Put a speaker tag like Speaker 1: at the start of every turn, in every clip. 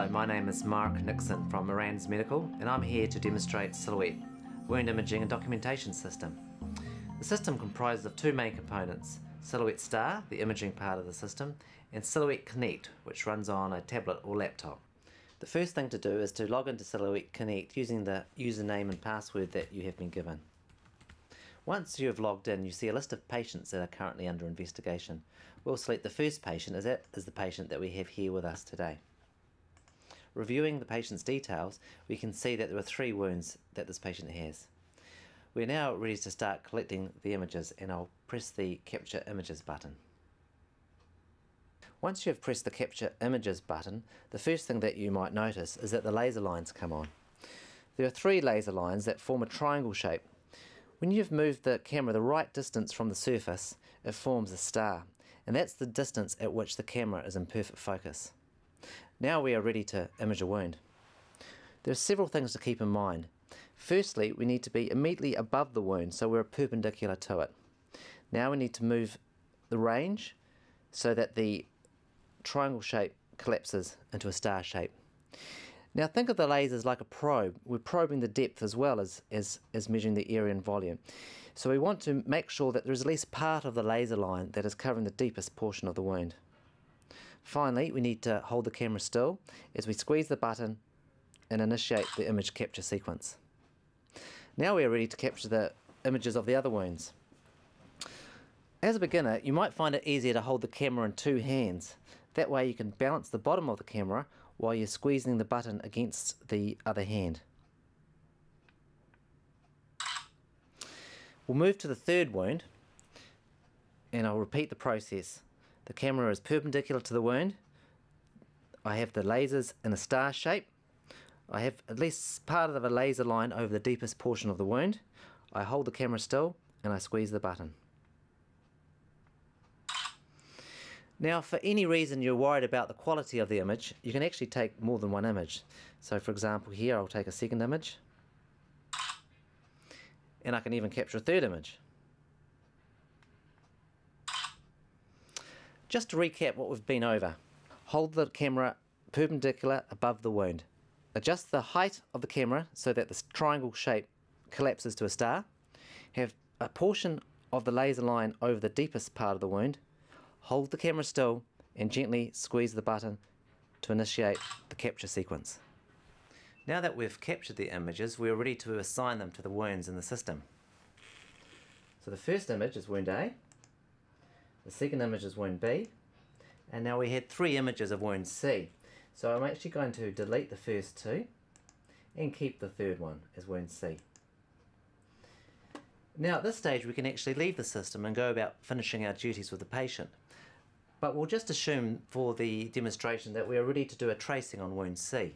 Speaker 1: Hello, my name is Mark Nixon from ARANZ Medical and I'm here to demonstrate Silhouette wound imaging and documentation system. The system comprises of two main components, Silhouette Star, the imaging part of the system, and Silhouette Connect, which runs on a tablet or laptop. The first thing to do is to log into Silhouette Connect using the username and password that you have been given. Once you have logged in, you see a list of patients that are currently under investigation. We'll select the first patient as that is the patient that we have here with us today. Reviewing the patient's details, we can see that there are three wounds that this patient has. We're now ready to start collecting the images and I'll press the Capture Images button. Once you have pressed the Capture Images button, the first thing that you might notice is that the laser lines come on. There are three laser lines that form a triangle shape. When you've moved the camera the right distance from the surface, it forms a star, and that's the distance at which the camera is in perfect focus. Now we are ready to image a wound. There are several things to keep in mind. Firstly, we need to be immediately above the wound so we're perpendicular to it. Now we need to move the range so that the triangle shape collapses into a star shape. Now think of the lasers like a probe. We're probing the depth as well as, as, as measuring the area and volume. So we want to make sure that there's at least part of the laser line that is covering the deepest portion of the wound. Finally, we need to hold the camera still as we squeeze the button and initiate the image capture sequence. Now we are ready to capture the images of the other wounds. As a beginner, you might find it easier to hold the camera in two hands. That way you can balance the bottom of the camera while you're squeezing the button against the other hand. We'll move to the third wound and I'll repeat the process. The camera is perpendicular to the wound. I have the lasers in a star shape. I have at least part of a laser line over the deepest portion of the wound. I hold the camera still and I squeeze the button. Now for any reason you're worried about the quality of the image, you can actually take more than one image. So for example here I'll take a second image and I can even capture a third image. Just to recap what we've been over, hold the camera perpendicular above the wound. Adjust the height of the camera so that the triangle shape collapses to a star. Have a portion of the laser line over the deepest part of the wound. Hold the camera still and gently squeeze the button to initiate the capture sequence. Now that we've captured the images, we are ready to assign them to the wounds in the system. So the first image is wound A, the second image is wound B. And now we had three images of wound C. So I'm actually going to delete the first two and keep the third one as wound C. Now at this stage we can actually leave the system and go about finishing our duties with the patient. But we'll just assume for the demonstration that we are ready to do a tracing on wound C.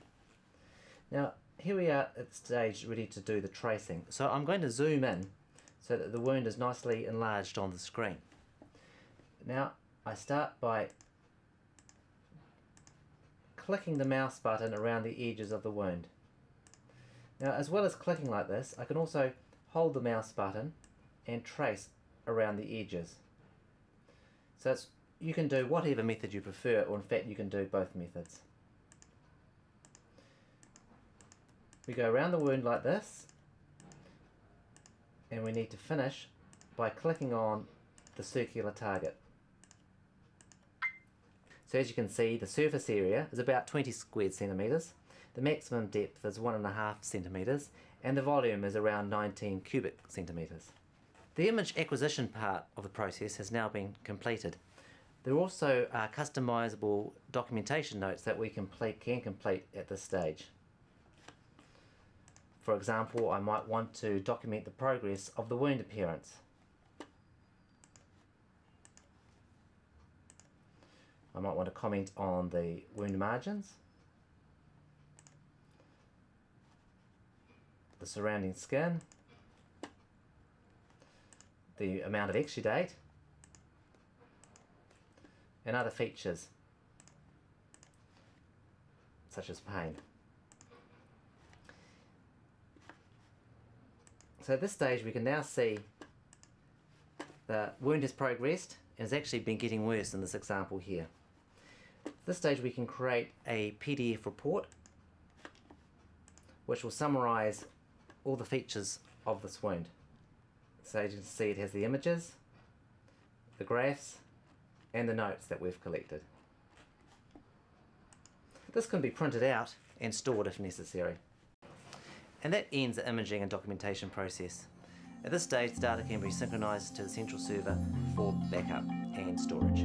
Speaker 1: Now here we are at stage ready to do the tracing. So I'm going to zoom in so that the wound is nicely enlarged on the screen. Now I start by clicking the mouse button around the edges of the wound. Now as well as clicking like this, I can also hold the mouse button and trace around the edges. So you can do whatever method you prefer, or in fact you can do both methods. We go around the wound like this, and we need to finish by clicking on the circular target. So as you can see, the surface area is about 20 squared centimetres, the maximum depth is 1.5 centimetres, and the volume is around 19 cubic centimetres. The image acquisition part of the process has now been completed. There also uh, are customisable documentation notes that we complete, can complete at this stage. For example, I might want to document the progress of the wound appearance. I might want to comment on the wound margins, the surrounding skin, the amount of exudate, and other features such as pain. So at this stage we can now see the wound has progressed and has actually been getting worse in this example here. At this stage we can create a PDF report which will summarise all the features of this wound. So as you can see it has the images, the graphs and the notes that we've collected. This can be printed out and stored if necessary. And that ends the imaging and documentation process. At this stage, the data can be synchronized to the central server for backup and storage.